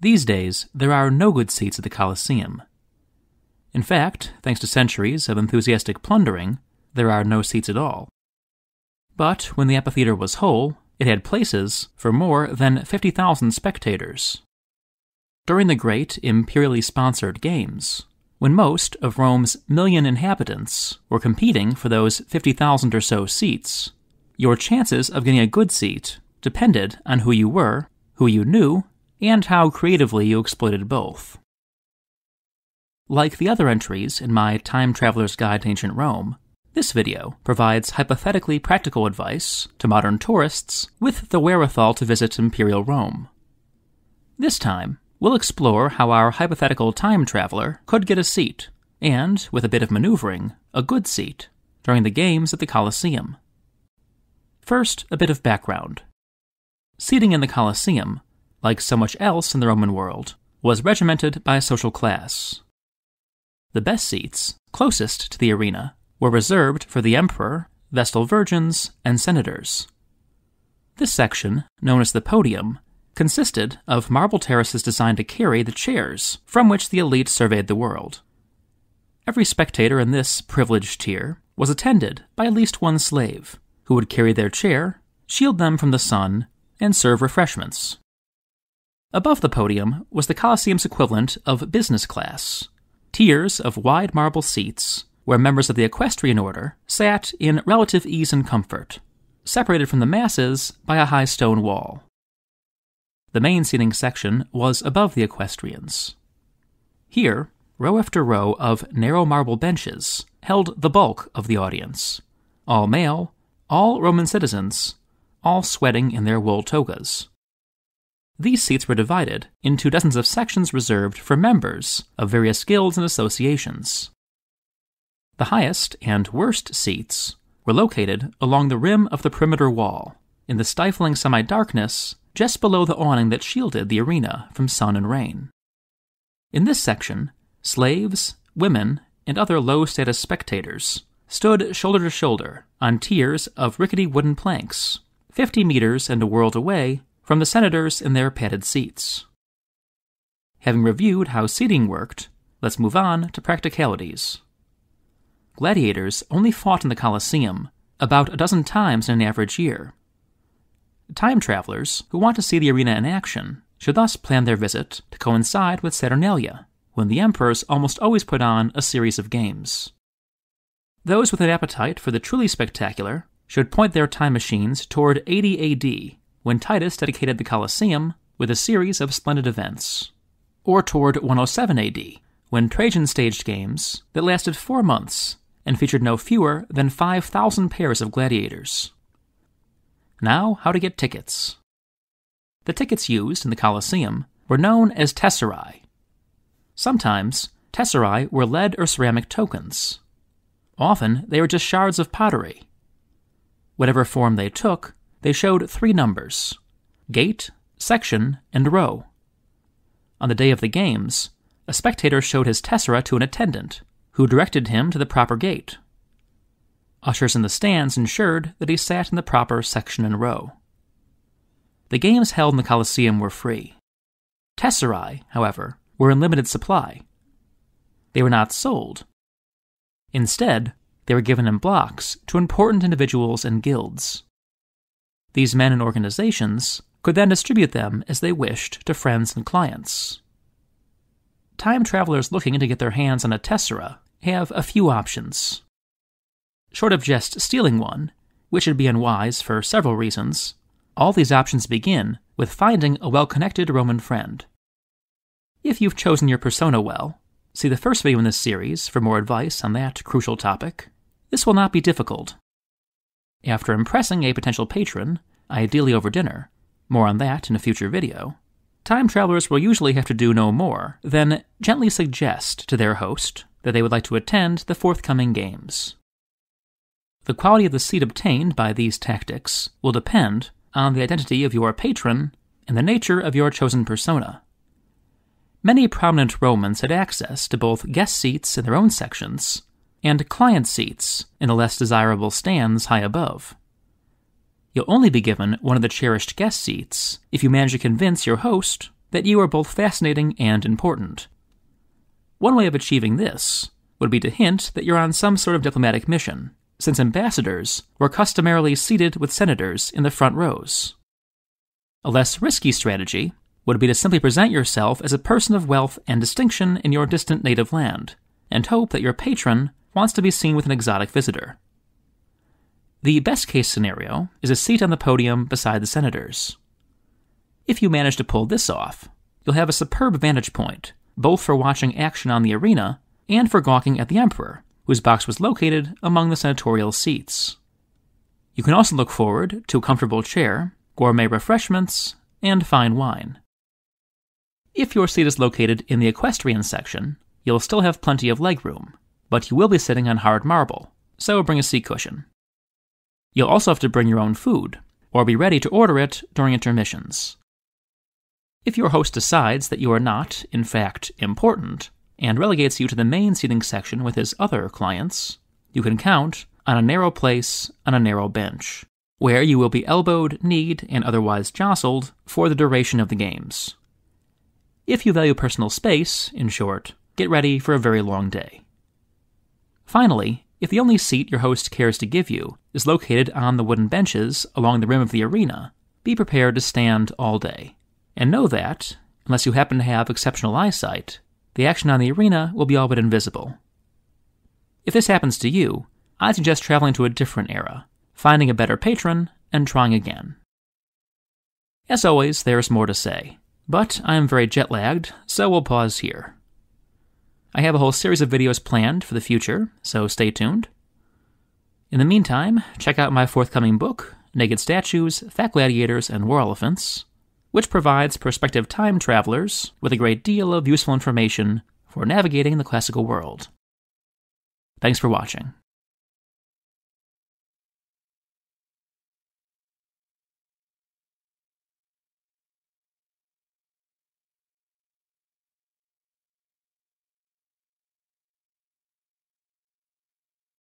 These days, there are no good seats at the Colosseum. In fact, thanks to centuries of enthusiastic plundering, there are no seats at all. But when the amphitheater was whole, it had places for more than 50,000 spectators. During the great imperially sponsored games, when most of Rome's million inhabitants were competing for those 50,000 or so seats, your chances of getting a good seat depended on who you were, who you knew, and how creatively you exploited both. Like the other entries in my Time Traveler's Guide to Ancient Rome, this video provides hypothetically practical advice to modern tourists with the wherewithal to visit Imperial Rome. This time, we'll explore how our hypothetical time traveler could get a seat, and, with a bit of maneuvering, a good seat, during the games at the Colosseum. First, a bit of background. Seating in the Colosseum, like so much else in the Roman world, was regimented by social class. The best seats, closest to the arena, were reserved for the emperor, Vestal virgins, and senators. This section, known as the podium, consisted of marble terraces designed to carry the chairs from which the elite surveyed the world. Every spectator in this privileged tier was attended by at least one slave, who would carry their chair, shield them from the sun, and serve refreshments. Above the podium was the Colosseum's equivalent of business class, tiers of wide marble seats where members of the equestrian order sat in relative ease and comfort, separated from the masses by a high stone wall. The main seating section was above the equestrians. Here, row after row of narrow marble benches held the bulk of the audience, all male, all Roman citizens, all sweating in their wool togas. These seats were divided into dozens of sections reserved for members of various guilds and associations. The highest and worst seats were located along the rim of the perimeter wall, in the stifling semi darkness just below the awning that shielded the arena from sun and rain. In this section, slaves, women, and other low status spectators stood shoulder to shoulder on tiers of rickety wooden planks, 50 meters and a world away from the senators in their padded seats. Having reviewed how seating worked, let's move on to practicalities gladiators only fought in the Colosseum about a dozen times in an average year. Time travelers who want to see the arena in action should thus plan their visit to coincide with Saturnalia, when the emperors almost always put on a series of games. Those with an appetite for the truly spectacular should point their time machines toward 80 AD, when Titus dedicated the Colosseum with a series of splendid events, or toward 107 AD, when Trajan staged games that lasted four months and featured no fewer than 5,000 pairs of gladiators. Now, how to get tickets. The tickets used in the Colosseum were known as tesserae. Sometimes, tesserae were lead or ceramic tokens. Often, they were just shards of pottery. Whatever form they took, they showed three numbers gate, section, and row. On the day of the games, a spectator showed his tessera to an attendant, who directed him to the proper gate. Ushers in the stands ensured that he sat in the proper section and row. The games held in the Colosseum were free. Tesserae, however, were in limited supply. They were not sold. Instead, they were given in blocks to important individuals and guilds. These men and organizations could then distribute them as they wished to friends and clients. Time travelers looking to get their hands on a tessera have a few options. Short of just stealing one, which would be unwise for several reasons, all these options begin with finding a well connected Roman friend. If you've chosen your persona well, see the first video in this series for more advice on that crucial topic. This will not be difficult. After impressing a potential patron, ideally over dinner, more on that in a future video, time travelers will usually have to do no more than gently suggest to their host that they would like to attend the forthcoming games. The quality of the seat obtained by these tactics will depend on the identity of your patron and the nature of your chosen persona. Many prominent Romans had access to both guest seats in their own sections and client seats in the less desirable stands high above. You'll only be given one of the cherished guest seats if you manage to convince your host that you are both fascinating and important. One way of achieving this would be to hint that you're on some sort of diplomatic mission, since ambassadors were customarily seated with senators in the front rows. A less risky strategy would be to simply present yourself as a person of wealth and distinction in your distant native land, and hope that your patron wants to be seen with an exotic visitor. The best case scenario is a seat on the podium beside the senators. If you manage to pull this off, you'll have a superb vantage point, both for watching action on the arena and for gawking at the Emperor, whose box was located among the senatorial seats. You can also look forward to a comfortable chair, gourmet refreshments, and fine wine. If your seat is located in the equestrian section, you'll still have plenty of legroom, but you will be sitting on hard marble, so bring a seat cushion. You'll also have to bring your own food, or be ready to order it during intermissions. If your host decides that you are not, in fact, important, and relegates you to the main seating section with his other clients, you can count on a narrow place on a narrow bench, where you will be elbowed, kneed, and otherwise jostled for the duration of the games. If you value personal space, in short, get ready for a very long day. Finally, if the only seat your host cares to give you is located on the wooden benches along the rim of the arena, be prepared to stand all day. And know that, unless you happen to have exceptional eyesight, the action on the arena will be all but invisible. If this happens to you, I suggest traveling to a different era, finding a better patron, and trying again. As always, there is more to say. But I am very jet lagged, so we'll pause here. I have a whole series of videos planned for the future, so stay tuned. In the meantime, check out my forthcoming book, Naked Statues, Fat Gladiators, and War Elephants, which provides prospective time travelers with a great deal of useful information for navigating the classical world. Thanks for watching.